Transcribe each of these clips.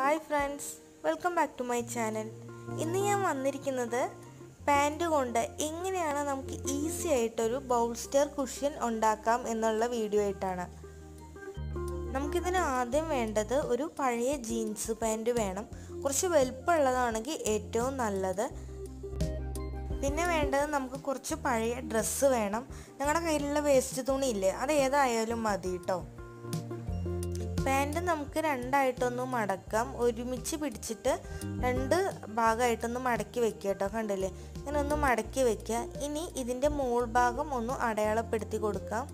Hi friends welcome back to my channel. ഇന്ന് ഞാൻ വന്നിരിക്കുന്നത് പാന്റ് കൊണ്ട് എങ്ങനെയാണ് നമുക്ക് ഈസി ആയിട്ടൊരു ബൗൾസ്റ്റർ കുഷ്യൻ ഉണ്ടാക്കാം എന്നുള്ള വീഡിയോ ആയിട്ടാണ്. നമുക്കിതിന് ആദ്യം വേണ്ടത് ഒരു പഴയ ജീൻസ് പാന്റ് വേണം. കുറച്ച് വലുപ്പമുള്ളതാണെങ്കിൽ ഏറ്റവും നല്ലത്. പിന്നെ വേണ്ടത് നമുക്ക് കുറച്ച് പഴയ ഡ്രസ്സ് വേണം. ഞങ്ങളുടെ കയ്യിലുള്ള വേസ്റ്റ് തുണി ഇല്ലേ അത് ഏതായാലും മതി കേട്ടോ പാന്റ് നമുക്ക് രണ്ടായിട്ടൊന്ന് മടക്കാം. ഒരുമിച്ച് പിടിച്ചിട്ട് രണ്ട് ഭാഗമായിട്ടൊന്ന് മടക്കി വെക്കുക കേട്ടോ കണ്ടില്ലേ? ഇങ്ങനെ ഒന്ന് മടക്കി വെക്കുക. ഇനി ഇതിന്റെ മോൾ ഭാഗം ഒന്ന് അടയാളപ്പെടുത്തി കൊടുക്കാം.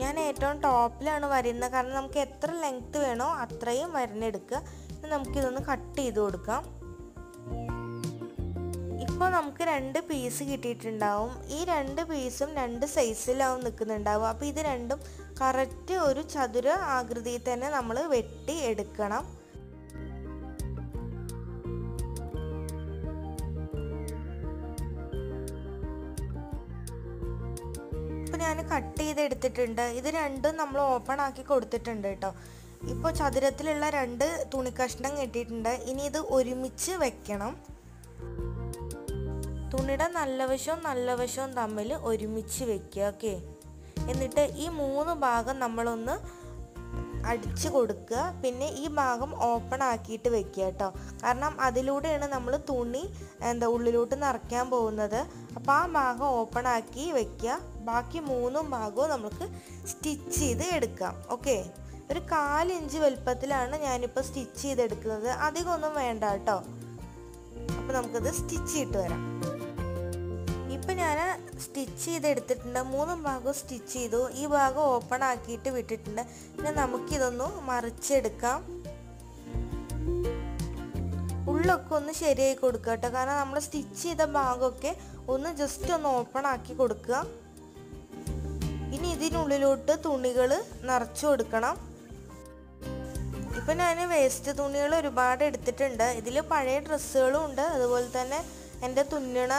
ഞാൻ ഏറ്റവും ടോപ്പിലാണ് വരുന്നത് കാരണം നമുക്ക് എത്ര ലെങ്ത്ത് വേണോ അത്രയും വരഞ്ഞെടുക്കുക ഇനി നമുക്കിതൊന്ന് കട്ട് ചെയ്ത് കൊടുക്കാം. ഇപ്പോൾ നമുക്ക് രണ്ട് പീസ് കിട്ടിയിട്ടുണ്ടാവും. ഈ രണ്ട് പീസും രണ്ട് സൈസിലാവും നിൽക്കുന്നുണ്ടാവും അപ്പോൾ ഇത് രണ്ടും കറക്റ്റ് ഒരു ചതുര ആകൃതിയിൽ തന്നെ നമ്മൾ വെട്ടി എടുക്കണം. ഞാൻ കട്ട് ചെയ്ത് എടുത്തിട്ടുണ്ട്. ഇത് രണ്ടും നമ്മൾ ഓപ്പൺ ആക്കി കൊടുത്തിട്ടുണ്ട് കേട്ടോ. ഇപ്പോൾ ചതുരത്തിലുള്ള രണ്ട് തുണിക്കഷ്ണം കിട്ടിയിട്ടുണ്ട്. ഇനി ഇത് ഒരുമിച്ച് വെക്കണം. തുണിയുടെ നല്ല വശവും നല്ല വശവും തമ്മിൽ ഒരുമിച്ച് വെക്കുക ഓക്കെ? എന്നിട്ട് ഈ മൂന്ന് ഭാഗം നമ്മളൊന്ന് അടിച്ച് കൊടുക്കുക. പിന്നെ ഈ ഭാഗം ഓപ്പൺ ആക്കിയിട്ട് വെക്കുക കേട്ടോ. കാരണം അതിലൂടെയാണ് നമ്മൾ തുണി എന്താ ഉള്ളിലോട്ട് നിറയ്ക്കാൻ പോകുന്നത്. അപ്പോൾ ആ ഭാഗം ഓപ്പൺ ആക്കി വെക്കുക. ബാക്കി മൂന്നും ഭാഗവും നമുക്ക് സ്റ്റിച്ച് ചെയ്ത് എടുക്കാം. ഓക്കെ ഒരു കാലിഞ്ച് വലുപ്പത്തിലാണ് ഞാനിപ്പോൾ സ്റ്റിച്ച് ചെയ്തെടുക്കുന്നത്. അധികമൊന്നും വേണ്ട കേട്ടോ. അപ്പോൾ നമുക്കത് സ്റ്റിച്ച് ചെയ്തിട്ട് വരാം. ഇപ്പം ഞാൻ സ്റ്റിച്ച് ചെയ്തെടുത്തിട്ടുണ്ട്. മൂന്ന് ഭാഗവും സ്റ്റിച്ച് ചെയ്തു. ഈ ഭാഗം ഓപ്പൺ ആക്കിയിട്ട് വിട്ടിട്ടുണ്ട്. പിന്നെ നമുക്കിതൊന്ന് മറിച്ചെടുക്കാം. ഉള്ളൊക്കെ ഒന്ന് ശരിയായി കൊടുക്കുക കേട്ടോ കാരണം നമ്മൾ സ്റ്റിച്ച് ചെയ്ത ഭാഗമൊക്കെ ഒന്ന് ജസ്റ്റ് ഒന്ന് ഓപ്പൺ ആക്കി കൊടുക്കുക. ഇനി ഇതിനുള്ളിലോട്ട് തുണികൾ നിറച്ചു കൊടുക്കണം. ഇപ്പം ഞാൻ വേസ്റ്റ് തുണികൾ ഒരുപാട് എടുത്തിട്ടുണ്ട്. ഇതിൽ പഴയ ഡ്രസ്സുകളും ഉണ്ട്. അതുപോലെ തന്നെ എന്റെ തുന്നണ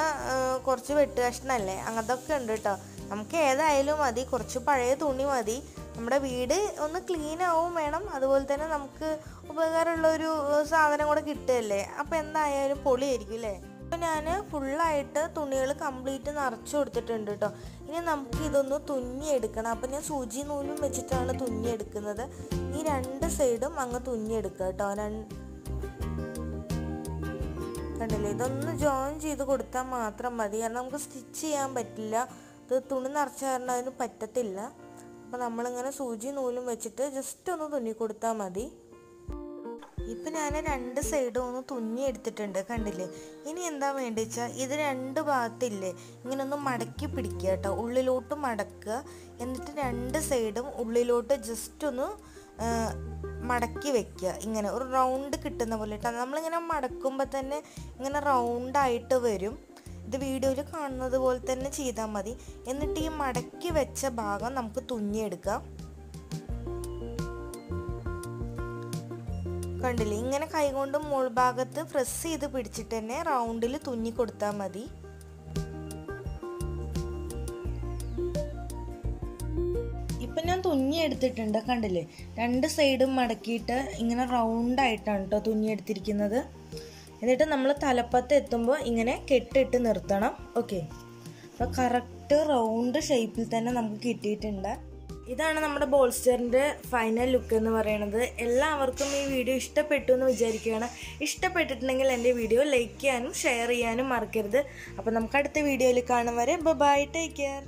കുറച്ച് വെട്ട് കഷ്ണമല്ലേ അങ്ങനത്തൊക്കെ ഉണ്ട് കേട്ടോ നമുക്ക് ഏതായാലും മതി കുറച്ച് പഴയ തുണി മതി. നമ്മുടെ വീട് ഒന്ന് ക്ലീൻ ആവും വേണം. അതുപോലെ തന്നെ നമുക്ക് ഉപകാരമുള്ള ഒരു സാധനം കൂടെ കിട്ടുകയല്ലേ. അപ്പോൾ എന്തായാലും പൊളിയായിരിക്കും അല്ലേ? അപ്പോൾ ഞാൻ ഫുള്ളായിട്ട് തുണികൾ കംപ്ലീറ്റ് നിറച്ചു കൊടുത്തിട്ടുണ്ട് കേട്ടോ ഇനി നമുക്ക് ഇതൊന്ന് തുന്നിയെടുക്കണം. അപ്പോൾ ഞാൻ സൂചി നൂലും വെച്ചിട്ടാണ് തുന്നിയെടുക്കുന്നത്. ഈ രണ്ട് സൈഡും അങ്ങ് തുന്നിയെടുക്കുക കേട്ടോ രണ്ട് കണ്ടില്ലേ ഇതൊന്ന് ജോയിൻ ചെയ്ത് കൊടുത്താൽ മാത്രം മതി. കാരണം നമുക്ക് സ്റ്റിച്ച് ചെയ്യാൻ പറ്റില്ല. ഇത് തുണി നിറച്ച കാരണം അതിന് പറ്റത്തില്ല. അപ്പോൾ നമ്മളിങ്ങനെ സൂചി നൂലും വെച്ചിട്ട് ജസ്റ്റ് ഒന്ന് തുന്നി കൊടുത്താൽ മതി. ഇപ്പം ഞാൻ രണ്ട് സൈഡും ഒന്ന് തുന്നി എടുത്തിട്ടുണ്ട് കണ്ടില്ലേ? ഇനി എന്താ വേണ്ടി വെച്ചാൽ ഇത് രണ്ട് ഭാഗത്തില്ലേ? ഇങ്ങനെ ഒന്ന് മടക്കി പിടിക്കുക കേട്ടോ. ഉള്ളിലോട്ട് മടക്കുക. എന്നിട്ട് രണ്ട് സൈഡും ഉള്ളിലോട്ട് ജസ്റ്റ് ഒന്ന് മടക്കി വെക്കുക. ഇങ്ങനെ ഒരു റൗണ്ട് കിട്ടുന്ന പോലെ നമ്മളിങ്ങനെ മടക്കുമ്പോൾ തന്നെ ഇങ്ങനെ റൗണ്ടായിട്ട് വരും. ഇത് വീഡിയോയിൽ കാണുന്നത് പോലെ തന്നെ ചെയ്താൽ മതി. എന്നിട്ട് ഈ മടക്കി വെച്ച ഭാഗം നമുക്ക് തുന്നിയെടുക്കാം. കണ്ടില്ലേ? ഇങ്ങനെ കൈകൊണ്ട് മുൾഭാഗത്ത് പ്രസ് ചെയ്ത് പിടിച്ചിട്ട് തന്നെ റൗണ്ടിൽ തുന്നി കൊടുത്താൽ മതി. ഇപ്പം ഞാൻ തുന്നി എടുത്തിട്ടുണ്ട് കണ്ടില്ലേ? രണ്ട് സൈഡും മടക്കിയിട്ട് ഇങ്ങനെ റൗണ്ടായിട്ടാണ് കേട്ടോ തുന്നി എടുത്തിരിക്കുന്നത്. എന്നിട്ട് നമ്മൾ തലപ്പത്ത് എത്തുമ്പോൾ ഇങ്ങനെ കെട്ടിട്ട് നിർത്തണം. ഓക്കെ. അപ്പോൾ കറക്റ്റ് റൗണ്ട് ഷേപ്പിൽ തന്നെ നമുക്ക് കിട്ടിയിട്ടുണ്ട്. ഇതാണ് നമ്മുടെ ബോൾസ്റ്ററിന്റെ ഫൈനൽ ലുക്ക് എന്ന് പറയുന്നത് എല്ലാവർക്കും ഈ വീഡിയോ ഇഷ്ടപ്പെട്ടു എന്ന് വിചാരിക്കുകയാണ്. ഇഷ്ടപ്പെട്ടിട്ടുണ്ടെങ്കിൽ എന്റെ വീഡിയോ ലൈക്ക് ചെയ്യാനും ഷെയർ ചെയ്യാനും മറക്കരുത്. അപ്പോൾ നമുക്ക് അടുത്ത വീഡിയോയിൽ കാണും വരെ. Bye take care